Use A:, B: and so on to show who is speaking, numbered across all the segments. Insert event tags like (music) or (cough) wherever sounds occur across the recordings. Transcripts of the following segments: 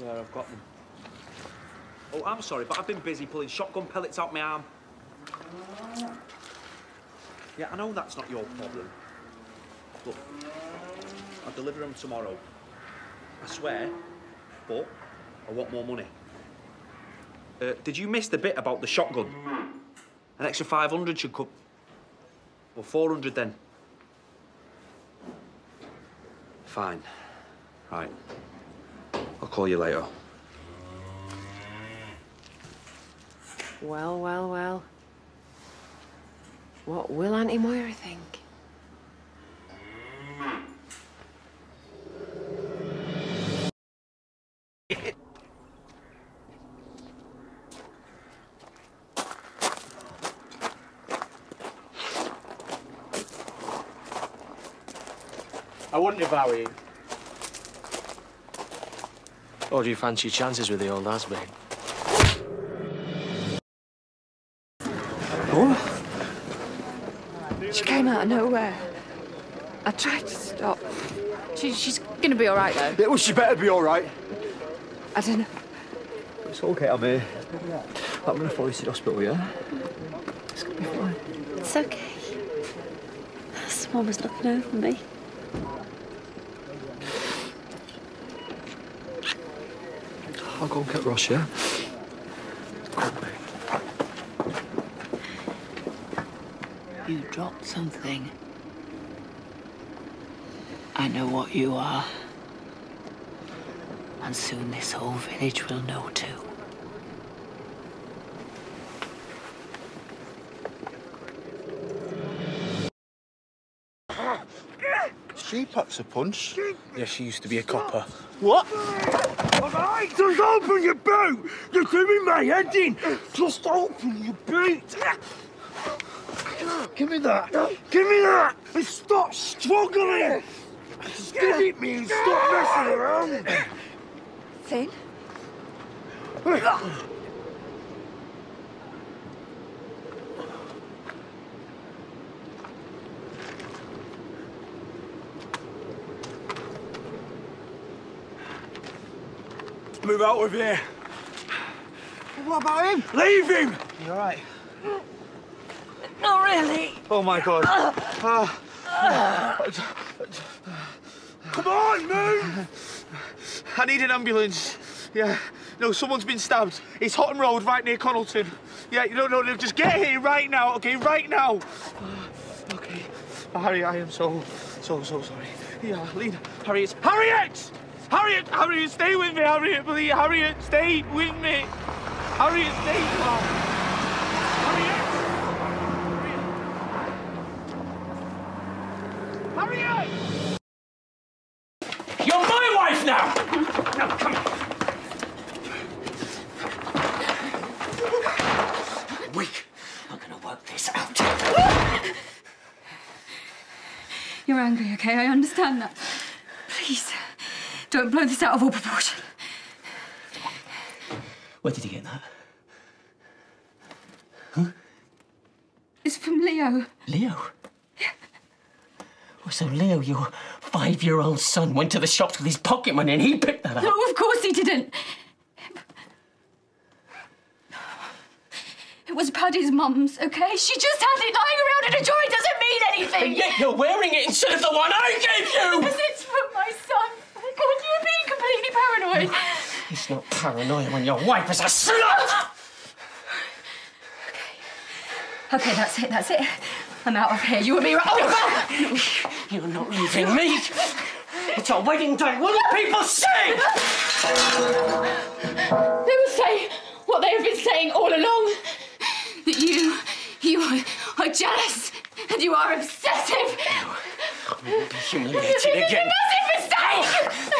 A: Yeah, I've got them. Oh, I'm sorry, but I've been busy pulling shotgun pellets out my arm. Yeah, I know that's not your problem. Look, I'll deliver them tomorrow. I swear, but I want more money. Uh, did you miss the bit about the shotgun? An extra 500 should come. Well, 400 then. Fine. Right. I'll call you later.
B: Well, well, well. What will Auntie Moira think?
C: I wouldn't if I were you.
D: Or do you fancy your chances with the old has-been? Oh.
B: She came out of nowhere. I tried to stop. She, she's gonna be all right, though.
C: Yeah, well, she better be all right.
B: I don't know.
C: It's okay, I'm here. I'm gonna follow you to the hospital, yeah? It's gonna be fine.
E: It's okay. Someone was looking over me.
C: I'll go and get Ross, yeah?
F: You dropped something. I know what you are. And soon this whole village will know too.
C: She packs a punch.
D: Yeah, she used to be a copper.
C: What?
G: Alright, just open your boot! You're doing my head in! Just open your boot! Give me that! Give me that! And stop struggling! Just give it me and stop messing around!
B: Finn? (laughs)
G: Move out of here!
C: What about him?
G: Leave him!
C: You all right?
B: Not really.
C: Oh, my God. Ah.
G: Come on, move!
C: I need an ambulance. Yeah. No, someone's been stabbed. It's Houghton Road, right near Connelton. Yeah, no, no, no, just get here right now, okay? Right now. Okay. Harry, I am so, so, so sorry. Yeah, lead. Harriet. Harriet! Harriet! Harriet, stay with me, Harriet, please. Harriet, stay with me. Harriet, stay. Harriet! Harriet!
G: You're my wife now! Now, come here.
F: Weak. I'm gonna work this out.
E: You're angry, okay? I understand that. Please, don't blow this out of all proportion.
F: Where did you get that? Huh?
E: It's from Leo.
F: Leo? Oh, so Leo, your five-year-old son, went to the shops with his pocket money and he picked that up?
E: No, of course he didn't. It was Paddy's mum's, okay? She just had it lying around in a drawer. It doesn't mean anything.
F: And yet you're wearing it instead of the one I gave you!
E: Because it's from my son. God, you're being completely paranoid.
F: It's not paranoia when your wife is a slut!
E: Okay, Okay, that's it, that's it. I'm out of here. You and me are over.
F: You're not leaving me! It's our wedding day! What do people say?
E: They will say what they have been saying all along. That you, you are jealous and you are obsessive.
F: You'll be humiliated again.
E: It's a massive mistake.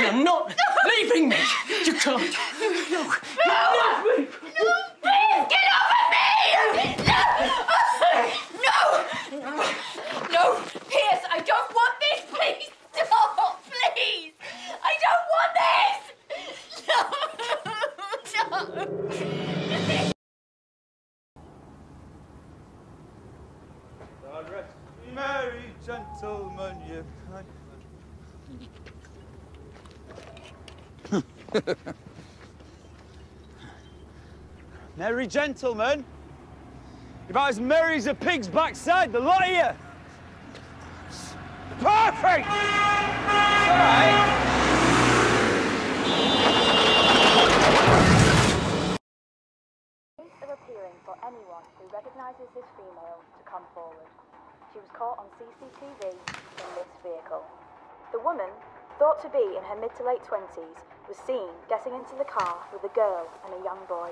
F: You're not leaving me! You can't! No!
E: No! No! (laughs)
G: Merry gentlemen.
C: About as merry as a pig's backside, the lot of you. Perfect! It's all right.
H: for anyone who recognises this female to come forward. She was caught on CCTV in this vehicle. The woman, thought to be in her mid to late 20s, was seen getting into the car with a girl and a young boy.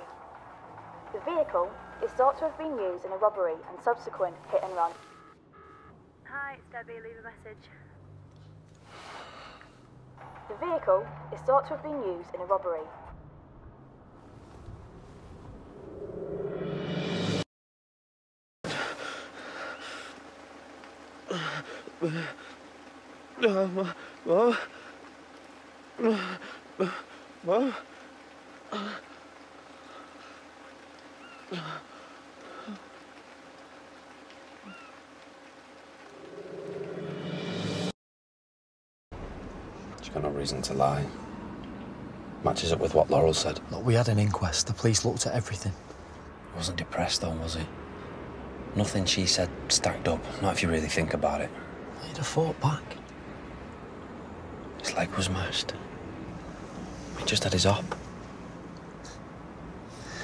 H: The vehicle is thought to have been used in a robbery and subsequent hit and run. Hi, it's Debbie. Leave a message. The vehicle is thought to have been used in a robbery (sighs)
I: Mum. Mum. Mum.
J: She's got no reason to lie. Matches up with what Laurel said.
K: Look, we had an inquest. The police looked at everything.
J: He wasn't depressed though, was he? Nothing she said stacked up, not if you really think about it.
K: He'd have fought back.
J: His leg was mashed. He just had his op.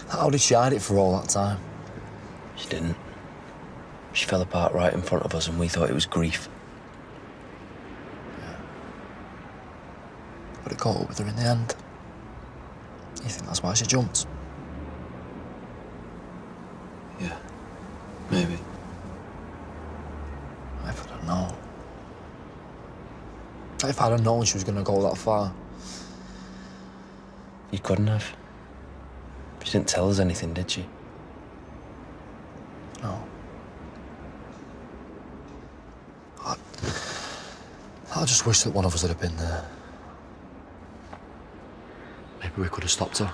K: How did she hide it for all that time?
J: She didn't. She fell apart right in front of us and we thought it was grief.
K: But it caught up with her in the end. You think that's why she jumped?
J: Yeah, maybe.
K: If I'd have known. If I'd have known she was going to go that far.
J: You couldn't have. She didn't tell us anything, did she?
K: No. I, I just wish that one of us had been there. Maybe we could have stopped her.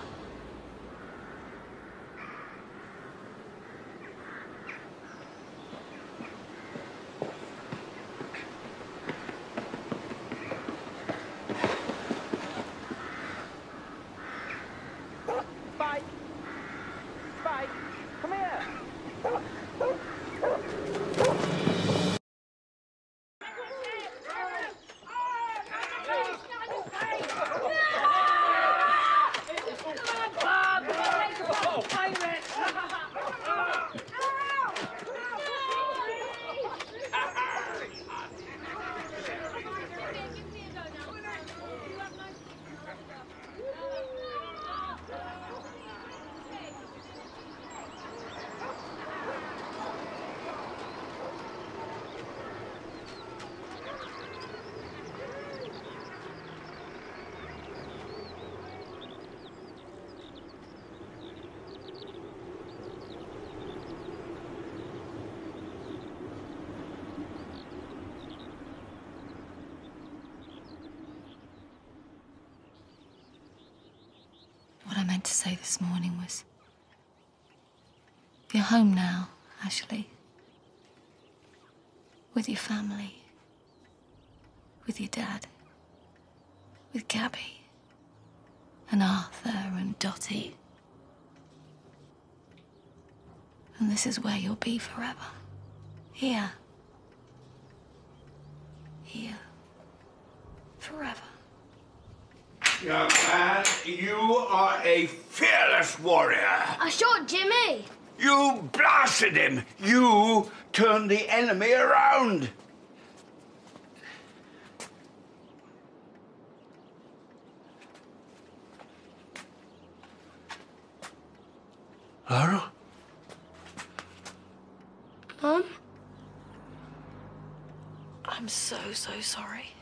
C: Spike! Spike! Come here!
L: What I meant to say this morning was you're home now, Ashley. With your family. With your dad. With Gabby. And Arthur and Dotty. And this is where you'll be forever. Here. Here. Forever.
M: Young man, you are a fearless warrior.
N: I shot Jimmy.
M: You blasted him. You turned the enemy around.
K: Lara?
N: Mom?
L: I'm so, so sorry.